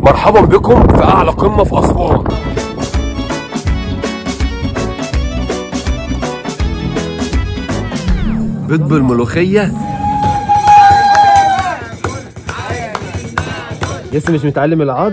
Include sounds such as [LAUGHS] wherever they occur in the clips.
مرحبا بكم في أعلى قمة في أسوان. بيض بالملوخيه لسه مش متعلم العض؟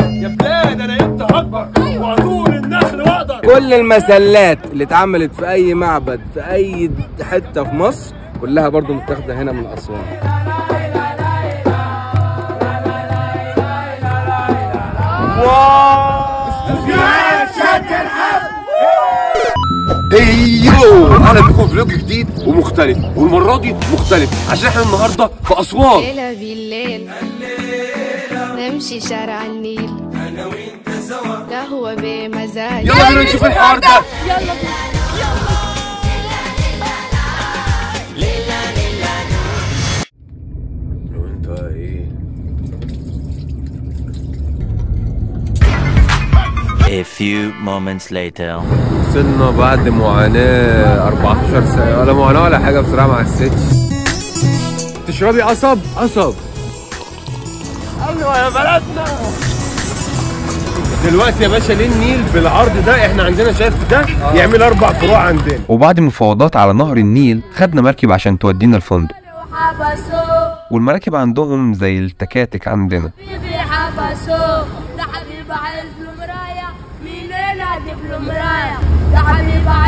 يا بلاد أنا إمتى هكبر واطول النخل وأقدر. كل المسلات اللي اتعملت في أي معبد في أي حتة في مصر كلها برضو متاخدة هنا من أسوان. أهلا بكم في فلوج جديد ومختلف والمرة دي مختلف عشان إحنا النهارده في أسوان. ليلة بالليل نمشي شارع النيل. أنا وأنت سوا قهوة بمزاج. يلا بينا نشوف الحوار ده. أنت إيه؟ A few moments later. وصلنا بعد معاناة 14 سنة. ولا معاناة ولا حاجة بصراحة مع الست. تشربي قصب؟ قصب. أيوة يا بلدنا. دلوقتي يا باشا ليه النيل بالعرض ده إحنا عندنا شايف ده يعمل أربع فروع عندنا. وبعد مفاوضات على نهر النيل خدنا مركب عشان تودينا الفندق. والمراكب عندهم زي التكاتك عندنا.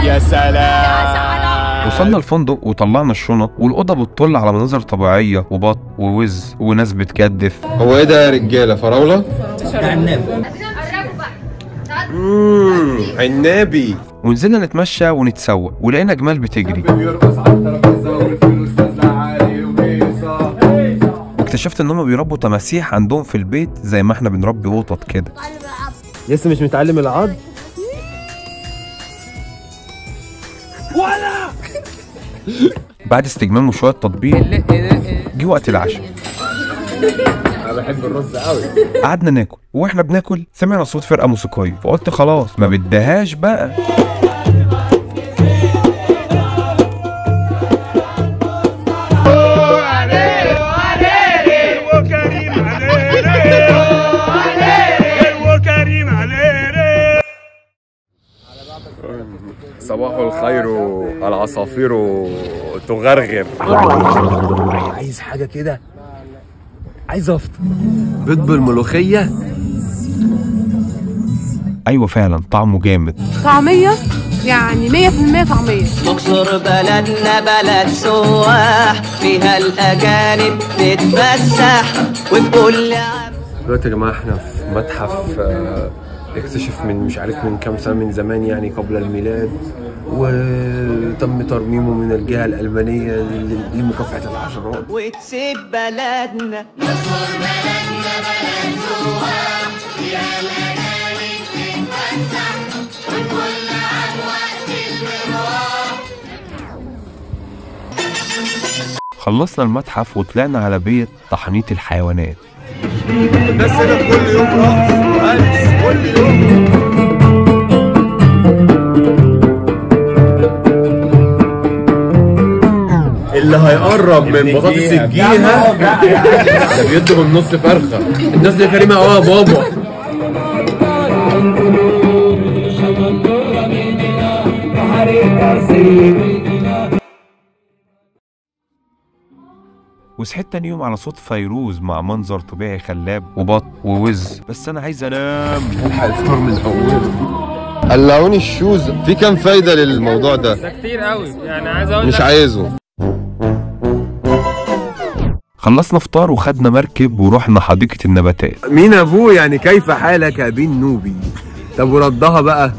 يا سلام. وصلنا الفندق وطلعنا الشنط والأوضة بتطل على مناظر طبيعية وبط ووز وناس بتجدف هو إيه ده يا رجالة؟ فراولة؟ اممم عنابي. ونزلنا نتمشى ونتسوق ولقينا جمال بتجري. واكتشفت إن هم بيربوا تماسيح عندهم في البيت زي ما إحنا بنربي قطط كده. لسه مش متعلم العض؟ بعد استجمام وشوية تطبيق جه وقت العشاء. أنا بحب الرز قوي قعدنا ناكل وإحنا بناكل سمعنا صوت فرقة موسيقية فقلت خلاص ما بدهاش بقى. صباح الخير العصافير تغرغر. عايز حاجة كده؟ عايز أفطر. بيض بالملوخية أيوه فعلا طعمه جامد. طعمية؟ يعني 100% طعمية. مقصر بلدنا بلد سواح فيها الأجانب تتفسح وبكل عام دلوقتي يا جماعة إحنا في متحف آه، اكتشف من مش عارف من كام سنة من زمان يعني قبل الميلاد. وتم ترميمه من الجهة الألمانية لمكافحة الحشرات وتسيب بلدنا. خلصنا المتحف وطلعنا على بيت تحنيط الحيوانات. الناس هنا كل يوم رقص كل يوم. اللي هيقرب من بطاطس الجيهة. ده بيدوا بالنص فرخة. الناس دي كريمة قوي يا بابا. وصحيت تاني يوم على صوت فيروز مع منظر طبيعي خلاب وبط ووز. بس أنا عايز أنام. الحق الفطار من أوله قلعوني الشوز. في كام فايدة للموضوع ده؟ كتير قوي يعني عايز أقول مش عايزه. خلصنا فطار وخدنا مركب ورحنا حديقة النباتات. مين أبوه يعني؟ كيف حالك يا بين نوبي؟ طب وردها بقى؟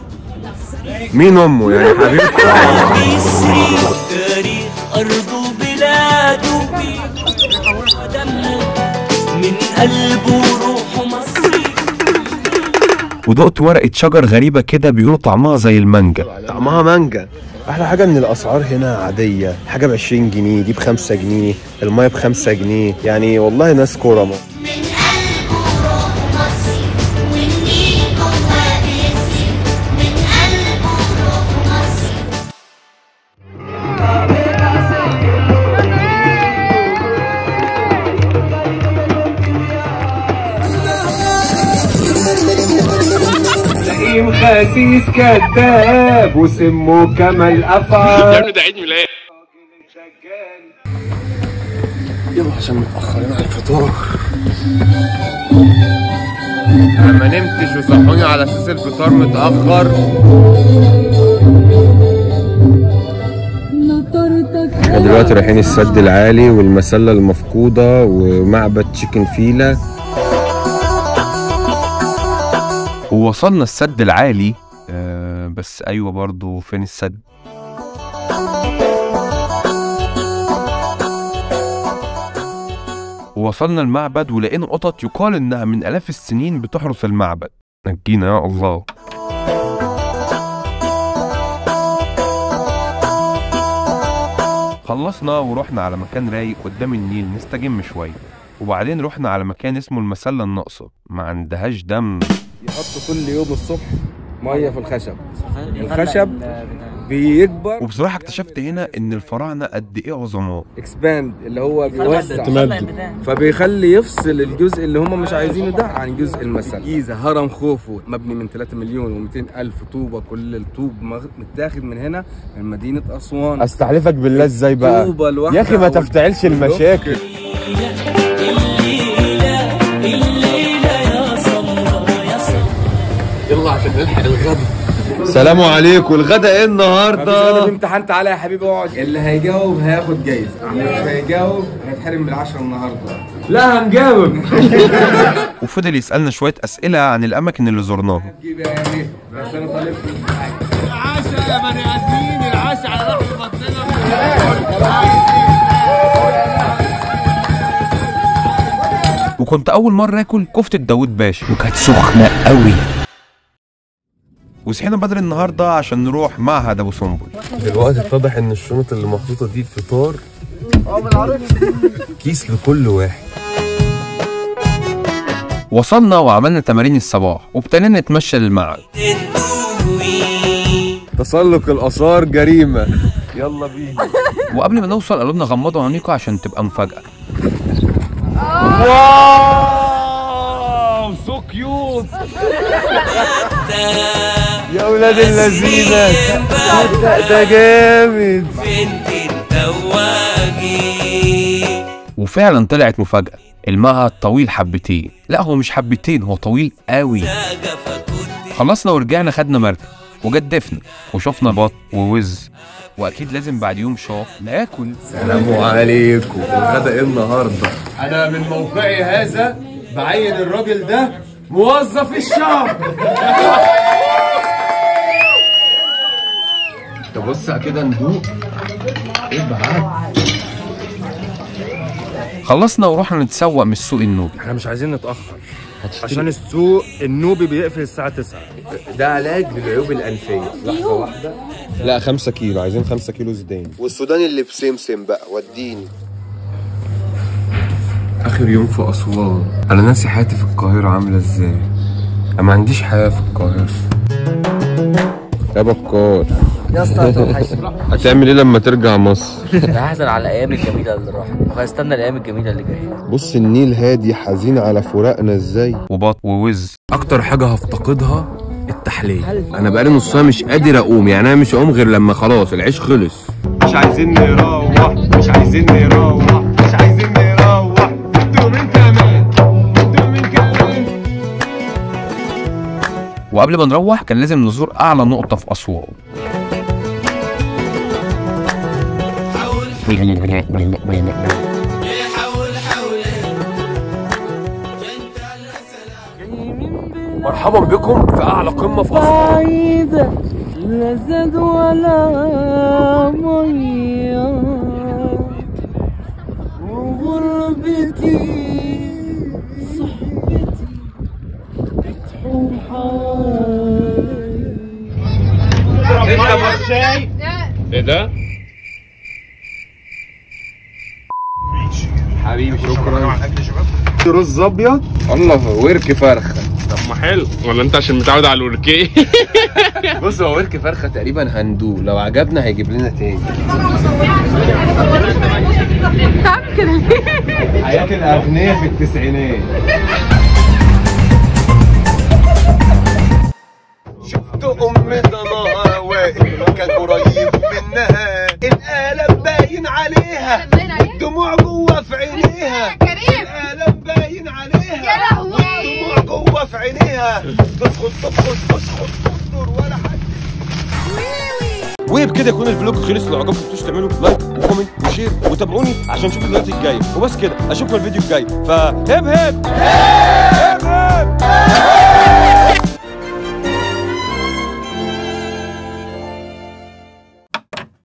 مين أمه يعني؟ حبيبتي. تاريخ أرضه بلاده من قلبه مصري ودقت ورقة شجر غريبة كده بيقولوا طعمها زي المانجا. طعمها مانجا. أحلى حاجة إن الأسعار هنا عادية. حاجة ب 20 جنيه دي ب 5 جنيه المية ب 5 جنيه. يعني والله ناس كرمه الخسيس كذاب وسمه كمال أفعال. [LAUGHS] ده عيد ميلاد. يلا عشان متأخرين على الفطار أنا ما نمتش وصحوني على أساس الفطار متأخر. إحنا دلوقتي رايحين السد العالي والمسلة المفقودة ومعبد تشيكن فيلا ووصلنا السد العالي آه بس أيوه برضو فين السد؟ ووصلنا المعبد ولقينا قطط يقال إنها من آلاف السنين بتحرس المعبد. نجينا يا الله. خلصنا ورحنا على مكان رايق قدام النيل نستجم شوية. وبعدين رحنا على مكان اسمه المسلة الناقصة. ما عندهاش دم. يحطوا كل يوم الصبح مية في الخشب. الخشب؟ بيكبر. وبصراحة اكتشفت هنا إن الفراعنة قد إيه عظماء اكسباند اللي هو بيوسع فبيخلي يفصل الجزء اللي هم مش عايزينه ده عن جزء المسل جيزه هرم خوفو مبني من 3 مليون و200 ألف طوبة كل الطوب مغ- متاخد من هنا من مدينة أسوان. أستحلفك بالله إزاي بقى؟ يا أخي ما تفتعلش المشاكل. الغدا سلام عليكم الغدا إيه مفيش غدا النهارده في امتحان تعالى يا حبيبي اقعد. اللي هيجاوب هياخد جايزة. اللي مش هيجاوب هيتحرم من العشرة النهارده. لا هنجاوب. [LAUGHS] وفضل يسألنا شوية أسئلة عن الأماكن اللي زرناها جيب يا بس أنا طالب في الامتحان وكنت أول مرة آكل كفتة داوود باشا. وكانت سخنة قوي. وصحينا بدري النهارده عشان نروح معهد أبو سنبل دلوقتي اتضح إن الشنط اللي محطوطة دي الفطار كيس لكل واحد. وصلنا وعملنا تمارين الصباح وابتدينا نتمشى للمعهد. تسلق الآثار جريمة. يلا بينا. وقبل ما نوصل قالوا لنا غمضوا عينيكم عشان تبقى مفاجأة. wow! so cute يا ولاد اللذينه ده- ده جامد وفعلا طلعت مفاجأة. المعهد طويل حبتين. لا هو مش حبتين هو طويل قوي. خلصنا ورجعنا خدنا مركب. وجدفنا. وشفنا بط ووز. وأكيد لازم بعد يوم شاق ناكل. السلام عليكم. الغدا إيه النهارده. أنا من موقعي هذا بعين الراجل ده موظف الشهر تبص كده ندوق إيه بقى؟ خلصنا ورحنا نتسوق من السوق النوبي. إحنا مش عايزين نتأخر. عشان السوق النوبي بيقفل الساعة 9 ده علاج للعيوب الأنفية. لحظه واحدة. لا خمسة كيلو. عايزين خمسة كيلو زدان والسوداني اللي بسمسم بقى وديني. آخر يوم في أسوان. أنا ناسي حياتي في القاهرة عاملة إزاي. أنا ما عنديش حياة في القاهرة. يا بكار. يا اسطى هتوحشني هتعمل إيه لما ترجع مصر؟ [LAUGHS] هحزن على الأيام الجميلة اللي راحت. وهستنى الأيام الجميلة اللي جاية. بص النيل هادي حزين على فراقنا إزاي؟ وبط ووز. أكتر حاجة هفتقدها التحليه أنا بقالي نص ساعه مش قادر أقوم. يعني أنا مش هقوم غير لما خلاص العيش خلص. مش عايزين نروح. مش عايزين نروح. وقبل ما نروح كان لازم نزور أعلى نقطة في أسوان. مرحبا بكم في أعلى قمة في أسوان. بعيدة لا زاد ولا مية وغربتي إيه ده؟ حبيبي شكرا. رز أبيض؟ الله ورك فرخة. طب ما حلو. ولا أنت عشان متعود على الوركيه [LAUGHS] بص هو ورك فرخة تقريبا هندوه. لو عجبنا هيجيب لنا تاني. [LAUGHS] حياة الاغنياء في التسعينات. شفتوا أم ضناها واقف كان قريب منها القلم باين عليها والدموع جوه في عينيها. القلم باين عليها يا لهوي. والدموع جوه في عينيها. تسخط تسخط تسخط تصدر ولا حد. وبكده يكون ال vlog خلص لو عجبكم متنسوش تعملوا like و comment و share وتابعوني عشان نشوف الفيديوهات الجاية. وبس كده أشوفكم الفيديو الجاي. فهب هب.